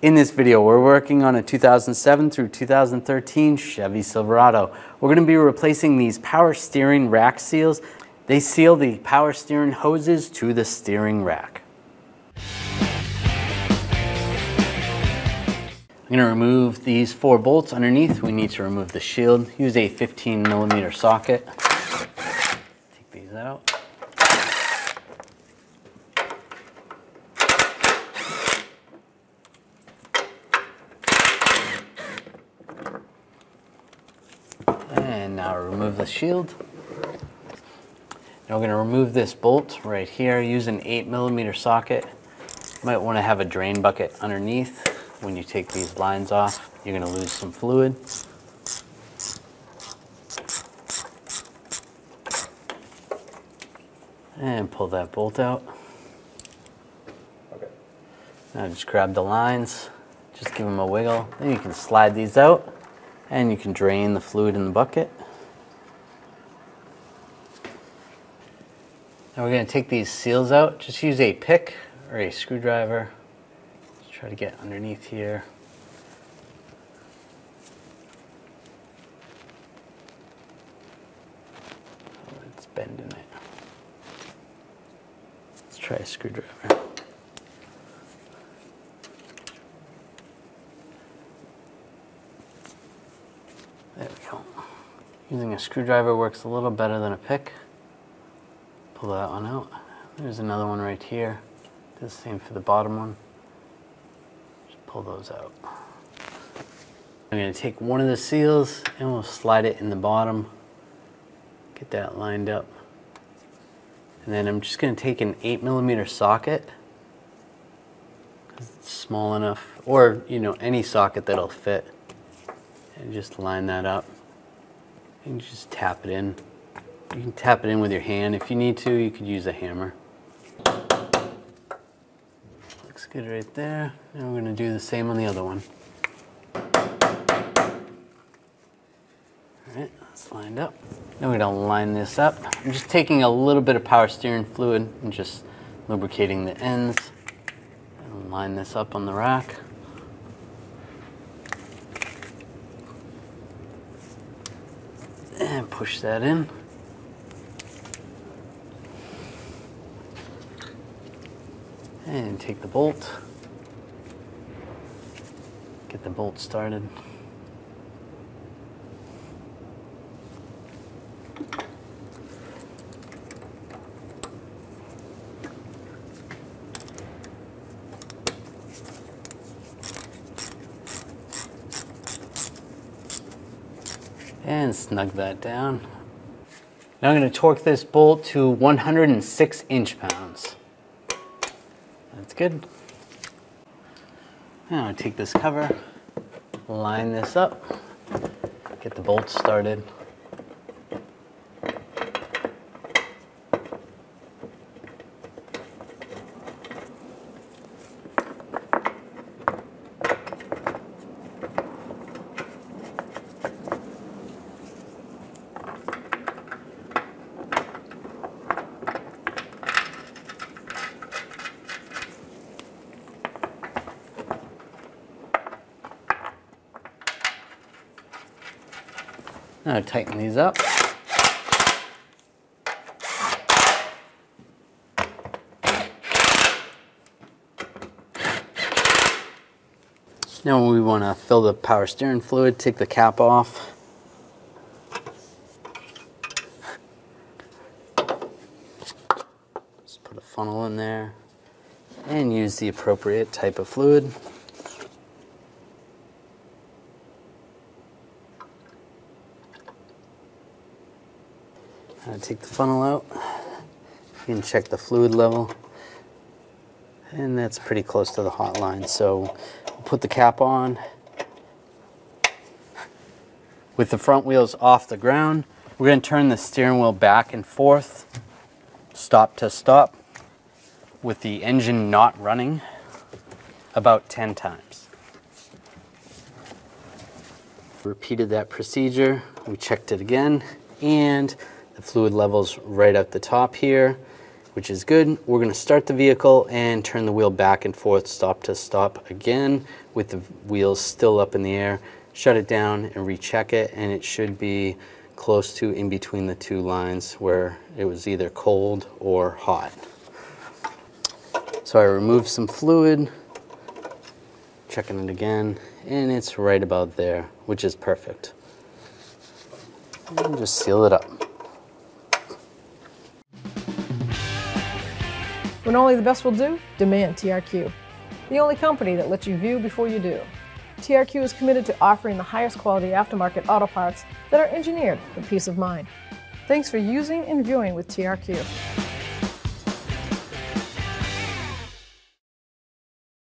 In this video, we're working on a 2007 through 2013 Chevy Silverado. We're going to be replacing these power steering rack seals. They seal the power steering hoses to the steering rack. I'm going to remove these four bolts underneath. We need to remove the shield. Use a 15 millimeter socket. Take these out. And now remove the shield. Now we're going to remove this bolt right here. Use an 8 millimeter socket. You might want to have a drain bucket underneath. When you take these lines off, you're going to lose some fluid. And pull that bolt out. Okay. Now just grab the lines, just give them a wiggle. Then you can slide these out and you can drain the fluid in the bucket. Now we're going to take these seals out. Just use a pick or a screwdriver. Just try to get underneath here. Oh, it's bending it. Let's try a screwdriver. There we go. Using a screwdriver works a little better than a pick. Pull that one out. There's another one right here. Do the same for the bottom one. Just pull those out. I'm going to take one of the seals and we'll slide it in the bottom. Get that lined up. And then I'm just going to take an 8 millimeter socket. It's small enough. Or, you know, any socket that'll fit. And just line that up. And just tap it in. You can tap it in with your hand. If you need to, you could use a hammer. Looks good right there. Now we're going to do the same on the other one. All right, that's lined up. Now we're to line this up. I'm just taking a little bit of power steering fluid and just lubricating the ends. And line this up on the rack. And push that in. And take the bolt. Get the bolt started. And snug that down. Now I'm going to torque this bolt to 106 inch pounds. That's good. Now I take this cover, line this up, get the bolts started. Now tighten these up. Now we want to fill the power steering fluid, take the cap off. Just put a funnel in there and use the appropriate type of fluid. Uh, take the funnel out. You can check the fluid level. And that's pretty close to the hot line. So we'll put the cap on. With the front wheels off the ground, we're going to turn the steering wheel back and forth, stop to stop, with the engine not running about 10 times. Repeated that procedure. We checked it again and the fluid levels right at the top here. which is good. We're going to start the vehicle and turn the wheel back and forth, stop to stop again, with the wheels still up in the air. Shut it down and recheck it, and it should be close to in between the two lines where it was either cold or hot. So I removed some fluid, checking it again, and it's right about there, which is perfect. And just seal it up. When only the best will do, demand TRQ. The only company that lets you view before you do. TRQ is committed to offering the highest quality aftermarket auto parts that are engineered for peace of mind. Thanks for using and viewing with TRQ.